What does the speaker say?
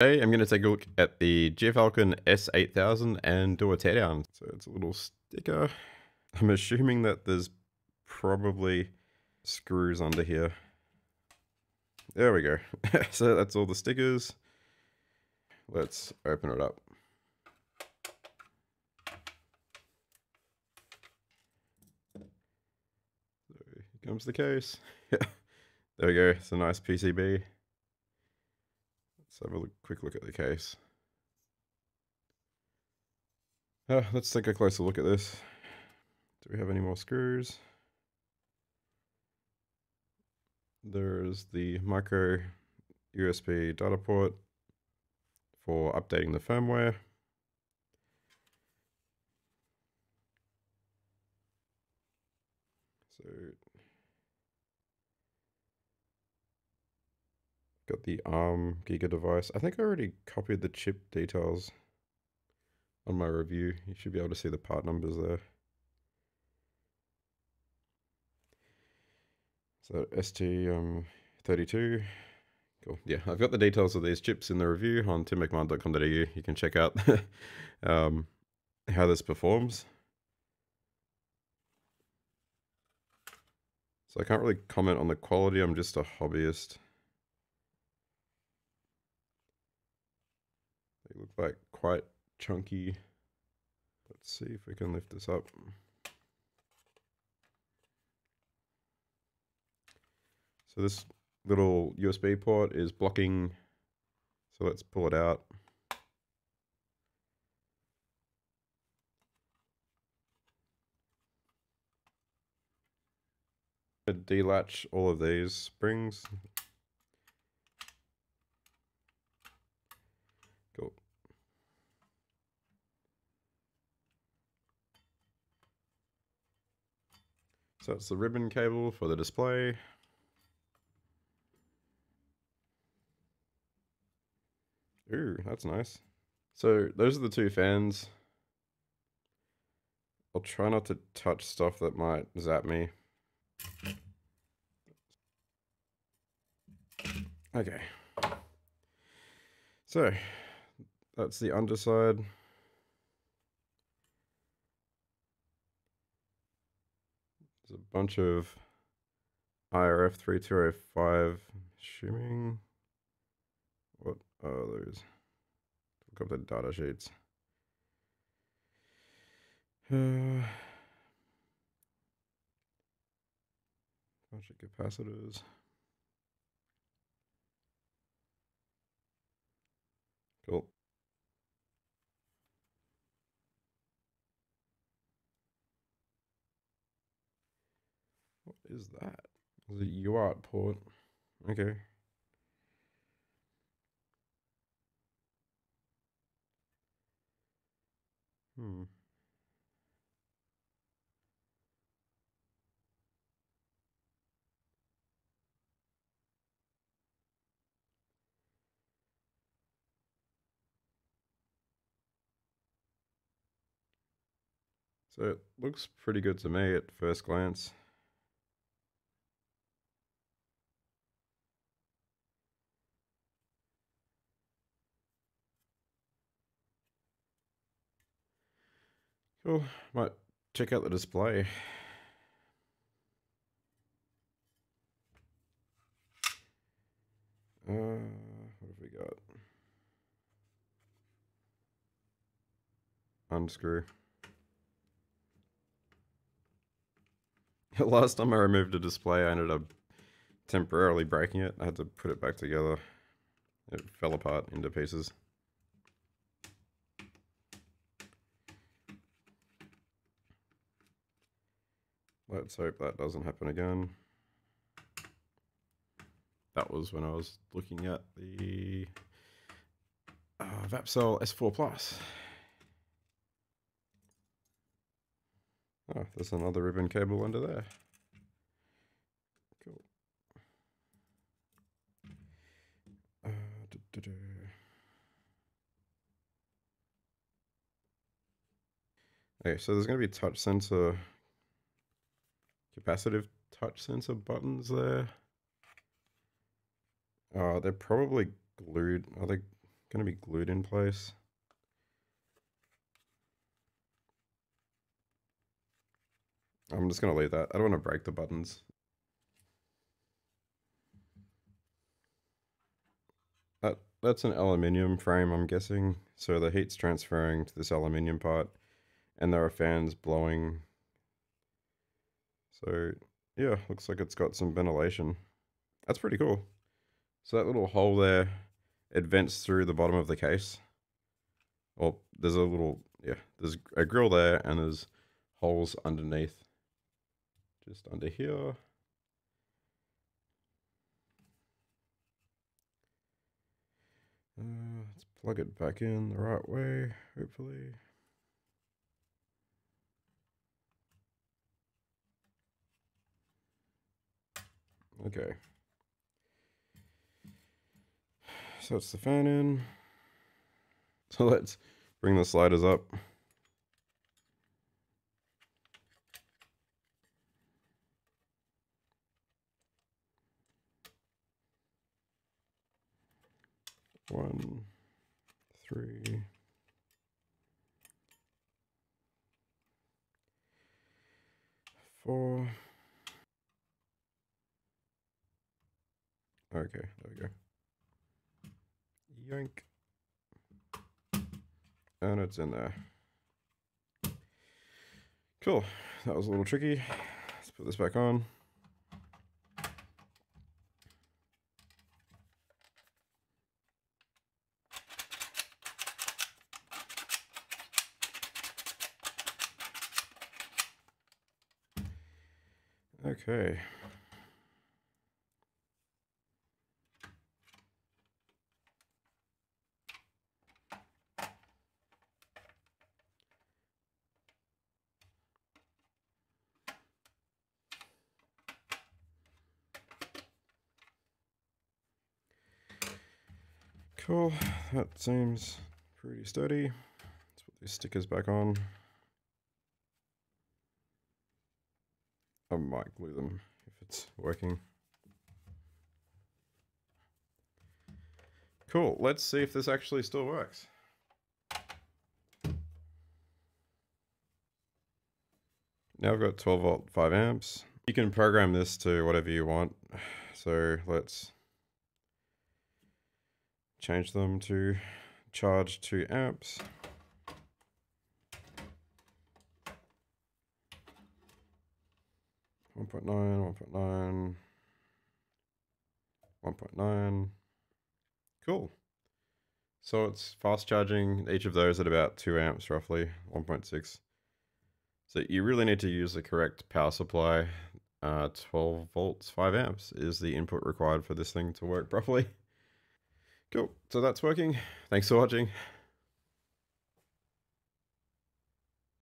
Today I'm going to take a look at the Gyrfalcon S8000 and do a teardown. So it's a little sticker. I'm assuming that there's probably screws under here. There we go. so that's all the stickers. Let's open it up. So here comes the case. there we go. It's a nice PCB. Let's have a look, quick look at the case. Uh, let's take a closer look at this. Do we have any more screws? There's the micro USB data port for updating the firmware. So Got the ARM GigaDevice. I think I already copied the chip details on my review. You should be able to see the part numbers there. So ST32. Um, cool. Yeah, I've got the details of these chips in the review on timmcmahon.com.au. You can check out um, how this performs. So I can't really comment on the quality. I'm just a hobbyist. Look like quite chunky. Let's see if we can lift this up. So this little USB port is blocking. So let's pull it out. Delatch all of these springs. So the ribbon cable for the display. Ooh, that's nice. So those are the two fans. I'll try not to touch stuff that might zap me. Okay. So, that's the underside. There's a bunch of IRF 3205 shimming. What are those? Look up the data sheets. Uh, bunch of capacitors. Cool. Is that? The UART port. Okay. Hmm. So it looks pretty good to me at first glance. Cool. Might check out the display. Uh, what have we got? Unscrew. Last time I removed a display, I ended up temporarily breaking it. I had to put it back together. It fell apart into pieces. Let's hope that doesn't happen again. That was when I was looking at the uh, Vapcell S4 Plus. Oh, there's another ribbon cable under there. Cool. Uh. Okay, so there's going to be touch sensor capacitive touch sensor buttons there. Uh, they're probably glued. Are they going to be glued in place. I'm just going to leave that. I don't want to break the buttons. That That's an aluminium frame, I'm guessing. So the heat's transferring to this aluminium part. And there are fans blowing. So yeah, looks like it's got some ventilation. That's pretty cool. So that little hole there, it vents through the bottom of the case. Well, there's a little, yeah, there's a grill there and there's holes underneath. Just under here. Uh, let's plug it back in the right way, hopefully. Okay. So it's the fan in. So let's bring the sliders up. One, three, four. Okay, there we go. Yank. And it's in there. Cool. That was a little tricky. Let's put this back on. Okay. Cool, that seems pretty steady. Let's put these stickers back on. I might glue them if it's working. Cool, let's see if this actually still works. Now I've got 12 volt, 5 amps. You can program this to whatever you want. So let's change them to charge 2 amps. One point nine, one point nine, one point nine. Cool. So it's fast charging each of those at about 2 amps roughly, 1.6. So you really need to use the correct power supply. Uh, 12 volts, 5 amps is the input required for this thing to work properly. Cool. So that's working. Thanks for watching.